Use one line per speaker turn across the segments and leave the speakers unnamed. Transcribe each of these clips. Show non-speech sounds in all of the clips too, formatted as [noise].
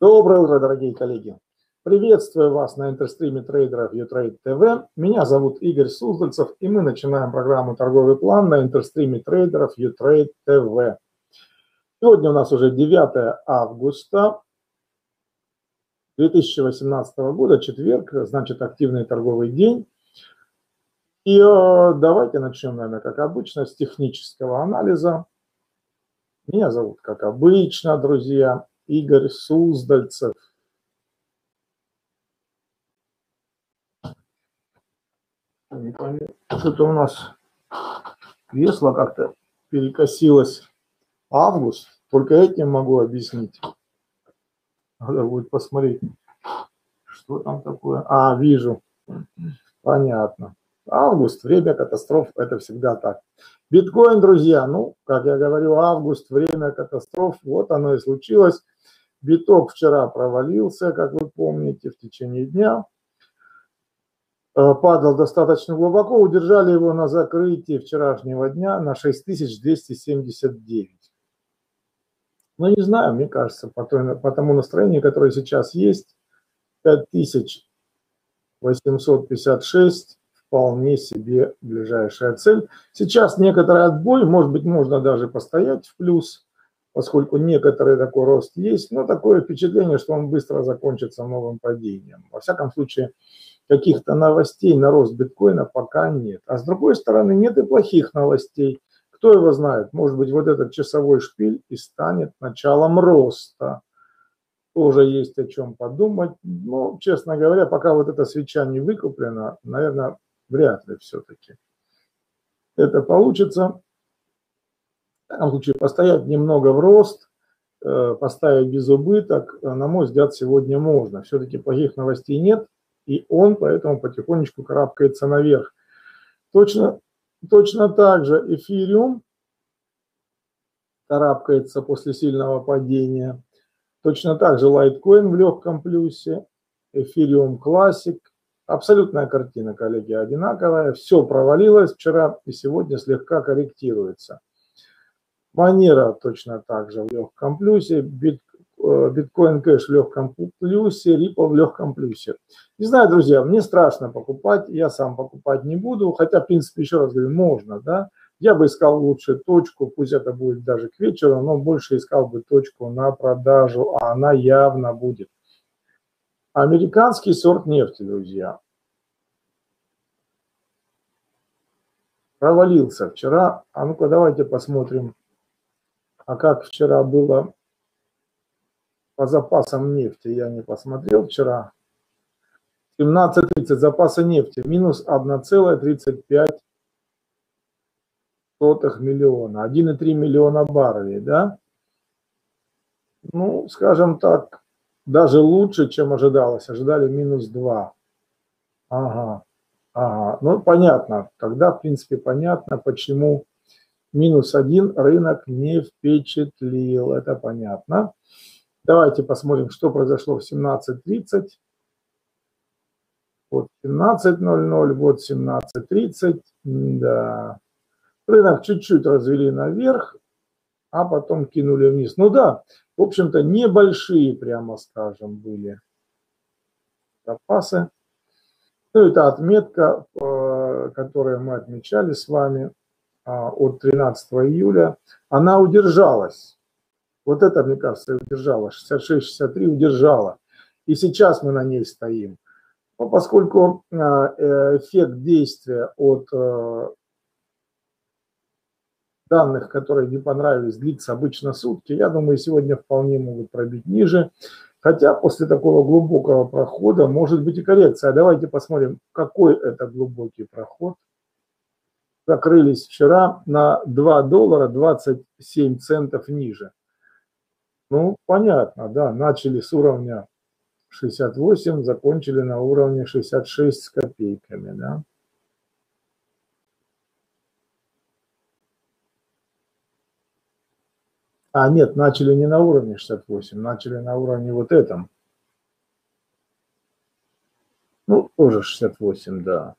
Доброе утро, дорогие коллеги. Приветствую вас на интерстриме трейдеров Utrade TV. Меня зовут Игорь Суздальцев, и мы начинаем программу «Торговый план» на интерстриме трейдеров Utrade TV. Сегодня у нас уже 9 августа 2018 года, четверг, значит активный торговый день. И э, давайте начнем, наверное, как обычно, с технического анализа. Меня зовут, как обычно, друзья, Игорь Суздальцев. Что-то у нас кресло как-то перекосилось. Август, только этим могу объяснить. Надо будет посмотреть, что там такое. А, вижу. Понятно. Август, время катастроф, это всегда так. Биткоин, друзья, ну, как я говорю, август, время катастроф, вот оно и случилось. Биток вчера провалился, как вы помните, в течение дня. Э, падал достаточно глубоко, удержали его на закрытии вчерашнего дня на 6279. Но не знаю, мне кажется, по, той, по тому настроению, которое сейчас есть, 5856 вполне себе ближайшая цель. Сейчас некоторый отбой, может быть, можно даже постоять в плюс, поскольку некоторый такой рост есть, но такое впечатление, что он быстро закончится новым падением. Во всяком случае, каких-то новостей на рост биткоина пока нет. А с другой стороны, нет и плохих новостей. Кто его знает, может быть, вот этот часовой шпиль и станет началом роста. Тоже есть о чем подумать. Но, честно говоря, пока вот эта свеча не выкуплена, наверное, Вряд ли все-таки. Это получится. В таком случае постоять немного в рост, э, поставить без убыток, э, на мой взгляд, сегодня можно. Все-таки плохих новостей нет, и он поэтому потихонечку карабкается наверх. Точно, точно так же эфириум карабкается после сильного падения. Точно так же лайткоин в легком плюсе, эфириум классик, Абсолютная картина, коллеги, одинаковая. Все провалилось вчера и сегодня слегка корректируется. Манера точно так же в легком плюсе. Э, биткоин кэш в легком плюсе, Ripple в легком плюсе. Не знаю, друзья, мне страшно покупать, я сам покупать не буду, хотя, в принципе, еще раз говорю, можно, да. Я бы искал лучше точку, пусть это будет даже к вечеру, но больше искал бы точку на продажу, а она явно будет. Американский сорт нефти, друзья. Провалился вчера. А ну-ка давайте посмотрим, а как вчера было по запасам нефти. Я не посмотрел вчера. 17.30 запасы нефти минус 1,35 миллиона. 1,3 миллиона баррелей, да? Ну, скажем так, даже лучше, чем ожидалось. Ожидали минус 2. Ага, ага. Ну, понятно. Тогда, в принципе, понятно, почему минус 1 рынок не впечатлил. Это понятно. Давайте посмотрим, что произошло в 17.30. Вот 17.00, вот 17.30. Да. Рынок чуть-чуть развели наверх, а потом кинули вниз. Ну да, в общем-то, небольшие, прямо скажем, были запасы. Ну, это отметка, э, которую мы отмечали с вами а, от 13 июля. Она удержалась. Вот это, мне кажется, удержала. 66-63 удержала. И сейчас мы на ней стоим. Но поскольку э, эффект действия от э, данных, которые не понравились, длится обычно сутки. Я думаю, сегодня вполне могут пробить ниже. Хотя после такого глубокого прохода может быть и коррекция. Давайте посмотрим, какой это глубокий проход. Закрылись вчера на 2 доллара 27 центов ниже. Ну, понятно, да, начали с уровня 68, закончили на уровне 66 с копейками, да. А, нет, начали не на уровне 68, начали на уровне вот этом. Ну, тоже 68, да.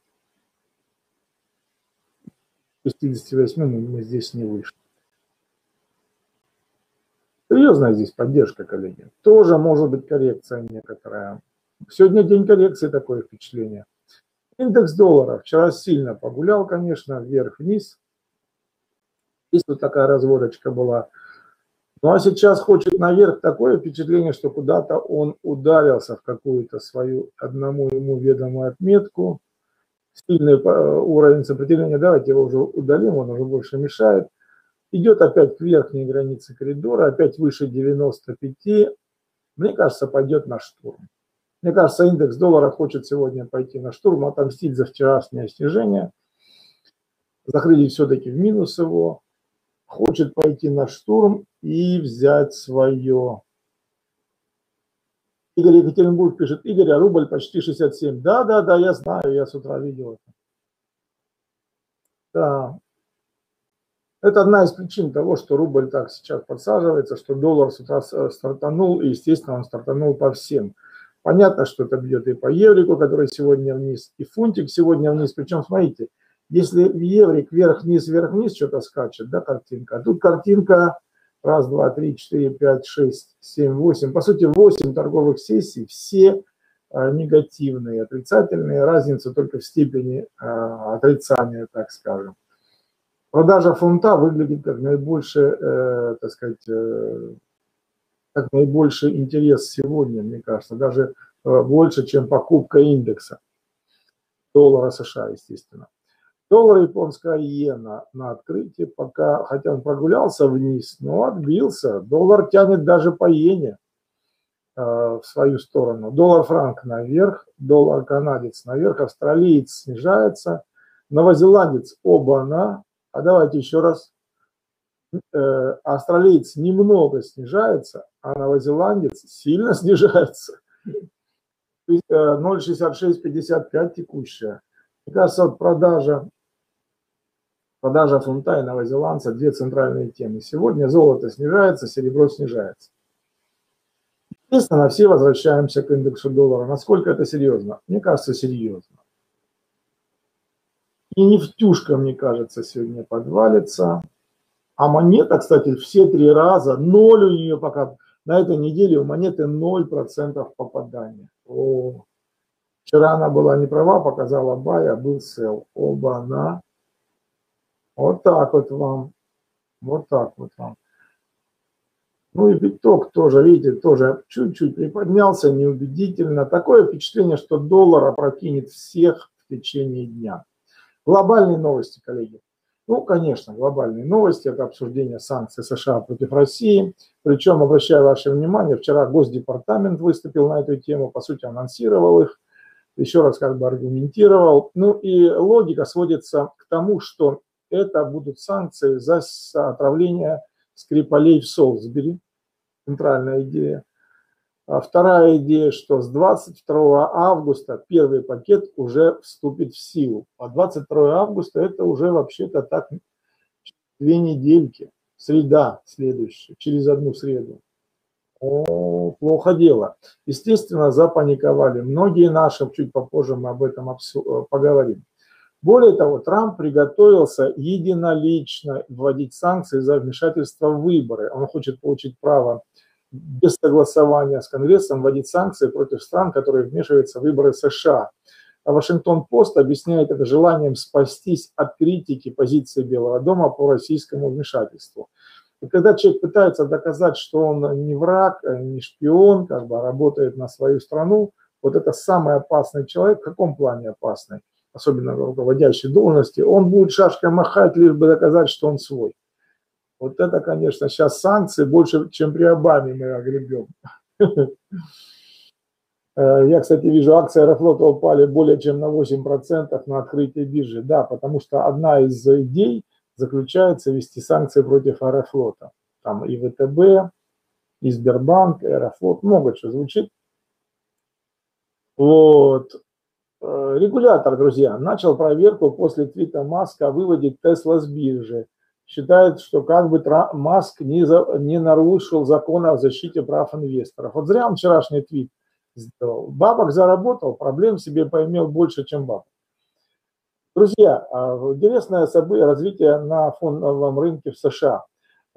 68 мы, мы здесь не вышли. Серьезная здесь поддержка, коллеги. Тоже может быть коррекция некоторая. Сегодня день коррекции, такое впечатление. Индекс доллара вчера сильно погулял, конечно, вверх-вниз. Здесь вот такая разводочка была. Ну а сейчас хочет наверх такое впечатление, что куда-то он ударился в какую-то свою одному ему ведомую отметку. Сильный э, уровень сопротивления, давайте его уже удалим, он уже больше мешает. Идет опять к верхней границе коридора, опять выше 95. Мне кажется, пойдет на штурм. Мне кажется, индекс доллара хочет сегодня пойти на штурм, отомстить за вчерашнее снижение. Закрыли все-таки в минус его хочет пойти на штурм и взять свое. Игорь Екатеринбург пишет, Игорь, а рубль почти 67. Да, да, да, я знаю, я с утра видел это. Да. Это одна из причин того, что рубль так сейчас подсаживается, что доллар с утра стартанул, и, естественно, он стартанул по всем. Понятно, что это бьет и по еврику, который сегодня вниз, и фунтик сегодня вниз. Причем, смотрите, если в еврик вверх-вниз, вверх-вниз что-то скачет, да, картинка, а тут картинка раз, два, три, четыре, пять, шесть, семь, восемь. По сути, восемь торговых сессий, все а, негативные, отрицательные, разница только в степени а, отрицания, так скажем. Продажа фунта выглядит как наибольший, э, так сказать, э, как наибольший интерес сегодня, мне кажется, даже э, больше, чем покупка индекса доллара США, естественно. Доллар японская иена на открытии пока, хотя он прогулялся вниз, но отбился. Доллар тянет даже по иене э, в свою сторону. Доллар франк наверх, доллар канадец наверх, австралиец снижается, новозеландец оба-на. А давайте еще раз. Э, австралиец немного снижается, а новозеландец сильно [laughs] снижается. 0,6655 э, текущая. Мне кажется, вот продажа Продажа фунта и новозеландца – две центральные темы. Сегодня золото снижается, серебро снижается. Естественно, все возвращаемся к индексу доллара. Насколько это серьезно? Мне кажется, серьезно. И нефтюшка, мне кажется, сегодня подвалится. А монета, кстати, все три раза, ноль у нее пока, на этой неделе у монеты 0% попадания. О, вчера она была не права, показала бай, а был сел. Оба-на. Вот так вот вам. Вот так вот вам. Ну и биток тоже, видите, тоже чуть-чуть приподнялся, неубедительно. Такое впечатление, что доллар опрокинет всех в течение дня. Глобальные новости, коллеги. Ну, конечно, глобальные новости – это обсуждение санкций США против России. Причем, обращаю ваше внимание, вчера Госдепартамент выступил на эту тему, по сути, анонсировал их, еще раз как бы аргументировал. Ну и логика сводится к тому, что это будут санкции за отравление Скрипалей в Солсбери. Центральная идея. А вторая идея, что с 22 августа первый пакет уже вступит в силу. А 22 августа это уже вообще-то так две недельки. Среда следующая, через одну среду. О, плохо дело. Естественно, запаниковали. Многие наши, чуть попозже мы об этом поговорим. Более того, Трамп приготовился единолично вводить санкции за вмешательство в выборы. Он хочет получить право без согласования с Конгрессом вводить санкции против стран, которые вмешиваются в выборы США. А Вашингтон-Пост объясняет это желанием спастись от критики позиции Белого дома по российскому вмешательству. И когда человек пытается доказать, что он не враг, не шпион, как бы а работает на свою страну, вот это самый опасный человек. В каком плане опасный? Особенно руководящей должности, он будет шашкой махать, лишь бы доказать, что он свой. Вот это, конечно, сейчас санкции больше, чем при Обаме мы огребем. [laughs] Э, я, кстати, вижу, акции Аэрофлота упали более чем на 8% на открытии биржи. Да, потому что одна из идей заключается ввести санкции против Аэрофлота. Там и ВТБ, и Сбербанк, и Аэрофлот, много чего звучит. Вот. Э, регулятор, друзья, начал проверку после твита Маска о выводе Тесла с биржи. Считает, что как бы Маск не, за, не нарушил закон о защите прав инвесторов. Вот зря он вчерашний твит сделал. Бабок заработал, проблем себе поимел больше, чем бабок. Друзья, а, интересное событие развитие на фондовом рынке в США.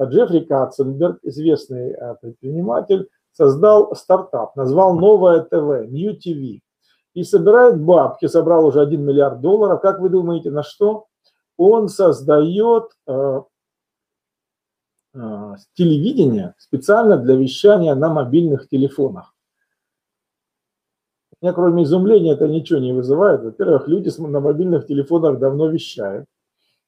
Джеффри Катценберг, известный предприниматель, создал стартап, назвал «Новое ТВ», New TV, и собирает бабки, собрал уже 1 миллиард долларов. Как вы думаете, на что? Он создает э, э, телевидение специально для вещания на мобильных телефонах. Меня кроме изумления это ничего не вызывает. Во-первых, люди на мобильных телефонах давно вещают.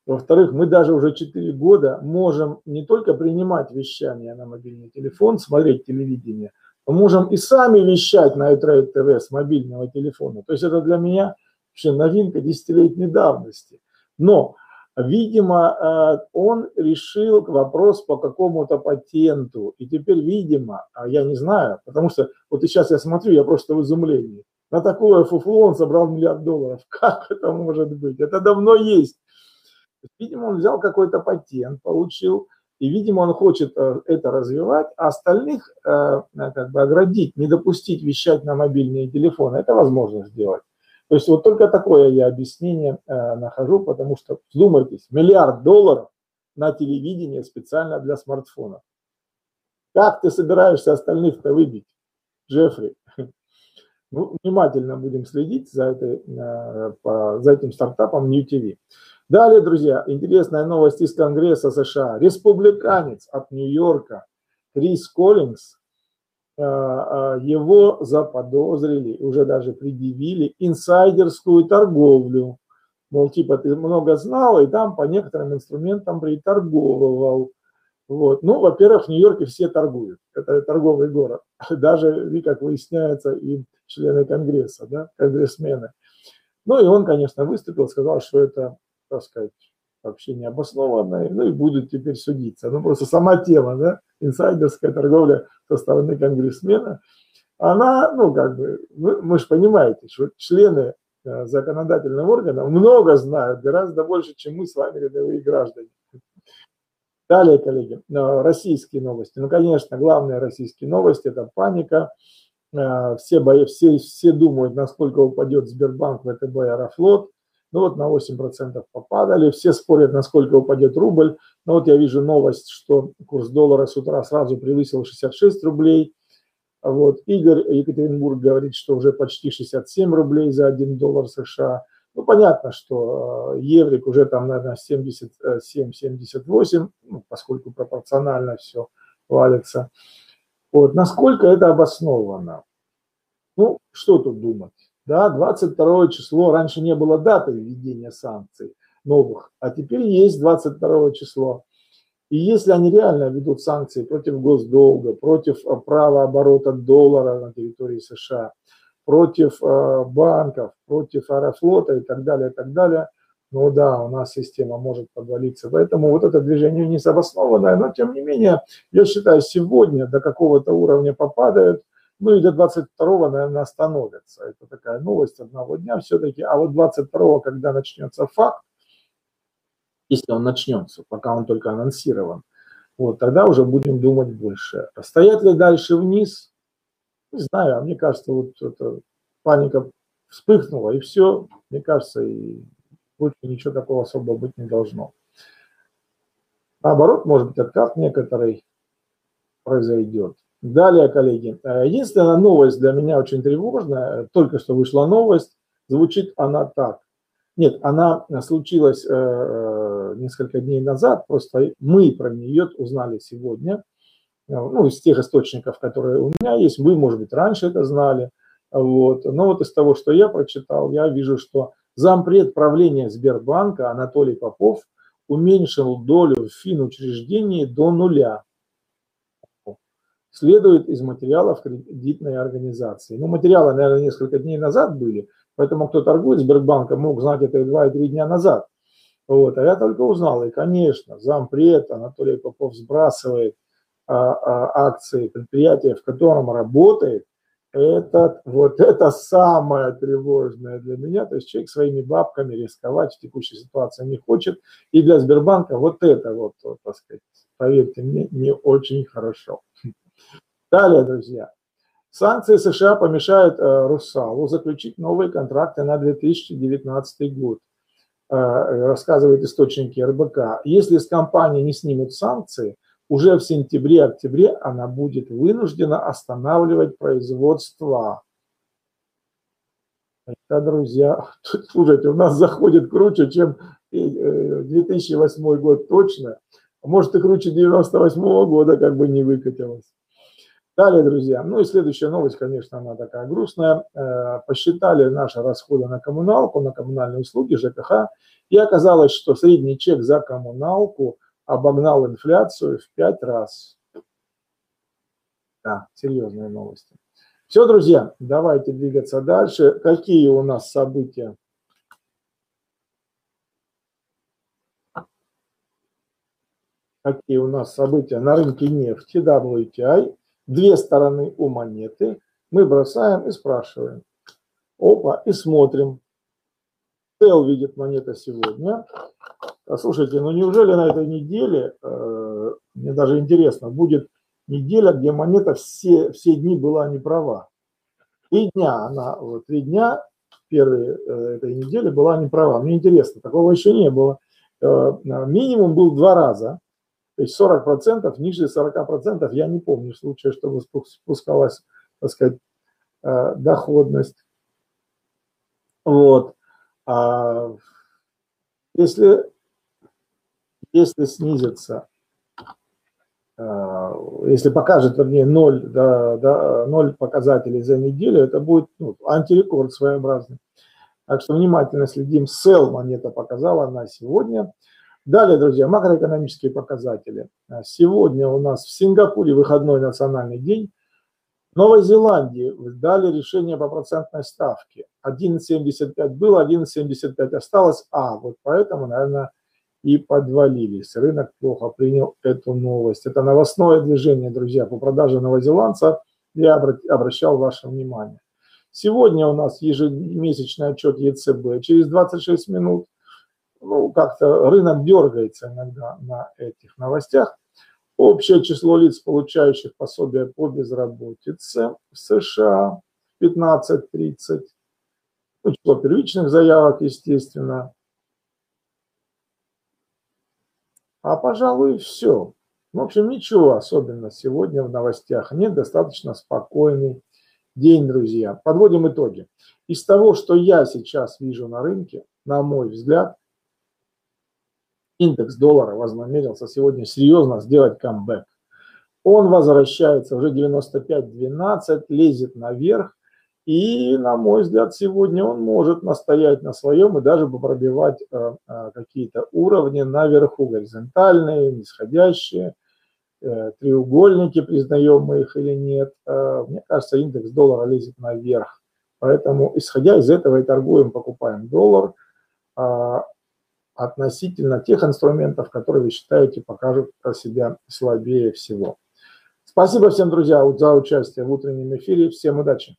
Во-вторых, мы даже уже 4 года можем не только принимать вещание на мобильный телефон, смотреть телевидение, мы можем и сами вещать на iTrade TV с мобильного телефона. То есть это для меня вообще новинка десятилетней давности. Но, видимо, э, он решил вопрос по какому-то патенту. И теперь, видимо, а я не знаю, потому что вот сейчас я смотрю, я просто в изумлении. На такое фуфло он собрал миллиард долларов. [laughs] Как это может быть? Это давно есть. Видимо, он взял какой-то патент, получил, и, видимо, он хочет э, это развивать, а остальных э, как бы оградить, не допустить вещать на мобильные телефоны. Это возможно сделать. То есть вот только такое я объяснение э, нахожу, потому что, вдумайтесь, миллиард долларов на телевидение специально для смартфонов. Как ты собираешься остальных-то выбить, Джеффри? [laughs] Ну, внимательно будем следить за, этой, за этим стартапом New TV. Далее, друзья, интересная новость из Конгресса США. Республиканец от Нью-Йорка Крис Коллинз, э, э, его заподозрили, уже даже предъявили инсайдерскую торговлю. Мол, типа ты много знал, и там по некоторым инструментам приторговывал. Вот. Ну, во-первых, в Нью-Йорке все торгуют. Это торговый город. [laughs] Даже, как выясняется, и члены Конгресса, да, конгрессмены. Ну и он, конечно, выступил, сказал, что это так сказать, вообще необоснованной, ну и будет теперь судиться. Ну просто сама тема, да, инсайдерская торговля со стороны конгрессмена, она, ну как бы, вы, вы же понимаете, что члены э, законодательного органа много знают, гораздо больше, чем мы с вами, рядовые граждане. Далее, коллеги, э, российские новости. Ну, конечно, главные российские новости – это паника. Э, все, бои, все, все думают, насколько упадет Сбербанк, ВТБ, Аэрофлот ну вот на 8% попадали, все спорят, насколько упадет рубль, но вот я вижу новость, что курс доллара с утра сразу превысил 66 рублей, вот Игорь Екатеринбург говорит, что уже почти 67 рублей за 1 доллар США. Ну, понятно, что э, еврик уже там, наверное, 77-78, ну, поскольку пропорционально все валится. Вот, насколько это обосновано? Ну, что тут думать? Да, 22 число, раньше не было даты введения санкций новых, а теперь есть 22 число. И если они реально ведут санкции против госдолга, против э, права оборота доллара на территории США, против э, банков, против аэрофлота и так далее, и так далее, ну да, у нас система может подвалиться. Поэтому вот это движение не сообоснованное, но тем не менее, я считаю, сегодня до какого-то уровня попадают – ну и до 22-го, наверное, остановятся. Это такая новость одного дня все-таки. А вот 22-го, когда начнется факт, если он начнется, пока он только анонсирован, вот, тогда уже будем думать больше. Стоять ли дальше вниз? Не знаю, а мне кажется, вот эта паника вспыхнула, и все, мне кажется, и больше ничего такого особо быть не должно. Наоборот, может быть, откат некоторый произойдет. Далее, коллеги, э, единственная новость для меня очень тревожная, только что вышла новость, звучит она так. Нет, она случилась э, э, несколько дней назад, просто мы про нее узнали сегодня, ну, из тех источников, которые у меня есть, вы, может быть, раньше это знали, вот. но вот из того, что я прочитал, я вижу, что зампред правления Сбербанка Анатолий Попов уменьшил долю в финучреждении до нуля следует из материалов кредитной организации. Ну, материалы, наверное, несколько дней назад были, поэтому кто торгует Сбербанком, мог знать это и два, и три дня назад. Вот, а я только узнал, и, конечно, зампред Анатолий Попов сбрасывает а, а, акции предприятия, в котором работает, это, вот это самое тревожное для меня. То есть человек своими бабками рисковать в текущей ситуации не хочет. И для Сбербанка вот это вот так сказать, поверьте мне, не очень хорошо. Далее, друзья. Санкции США помешают э, Русалу заключить новые контракты на 2019 год, э, рассказывают источники РБК. Если с компании не снимут санкции, уже в сентябре-октябре она будет вынуждена останавливать производство. Это, друзья, [laughs] слушайте, у нас заходит круче, чем 2008 э, год точно. Может и круче 98 года как бы не выкатилось. Далее, друзья, ну и следующая новость, конечно, она такая грустная. Э, посчитали наши расходы на коммуналку, на коммунальные услуги, ЖКХ, и оказалось, что средний чек за коммуналку обогнал инфляцию в пять раз. Да, серьезные новости. Все, друзья, давайте двигаться дальше. Какие у нас события? Какие у нас события на рынке нефти WTI? Две стороны у монеты, мы бросаем и спрашиваем. Опа, и смотрим. Цел видит монета сегодня. А слушайте, ну неужели на этой неделе, э, мне даже интересно, будет неделя, где монета все, все дни была не права. Три дня она, вот, три дня первые э, этой недели была не права. Мне интересно, такого еще не было. Э, минимум был два раза. То есть 40%, ниже 40% я не помню случая, чтобы спускалась, так сказать, э, доходность. Вот. А если, если снизится, э, если покажет, вернее, 0, да, да, 0 показателей за неделю, это будет ну, антирекорд своеобразный. Так что внимательно следим. Сел монета показала на сегодня – Далее, друзья, макроэкономические показатели. А, сегодня у нас в Сингапуре выходной национальный день. В Новой Зеландии дали решение по процентной ставке. 11,75 было, 11,75 осталось. А, вот поэтому, наверное, и подвалились. Рынок плохо принял эту новость. Это новостное движение, друзья, по продаже новозеландца. Я обращал ваше внимание. Сегодня у нас ежемесячный отчет ЕЦБ через 26 минут ну, как-то рынок дергается иногда на этих новостях. Общее число лиц, получающих пособие по безработице в США 15-30. Ну, число первичных заявок, естественно. А, пожалуй, все. В общем, ничего особенного сегодня в новостях нет. Достаточно спокойный день, друзья. Подводим итоги. Из того, что я сейчас вижу на рынке, на мой взгляд, индекс доллара вознамерился сегодня серьезно сделать камбэк. Он возвращается уже 95-12, лезет наверх. И, на мой взгляд, сегодня он может настоять на своем и даже пробивать э, э, какие-то уровни наверху, горизонтальные, нисходящие, э, треугольники, признаем мы их или нет. Мне кажется, индекс доллара лезет наверх. Поэтому, исходя из этого, и торгуем, покупаем доллар. Относительно тех инструментов, которые вы считаете покажут себя слабее всего. Спасибо всем, друзья, за участие в утреннем эфире. Всем удачи!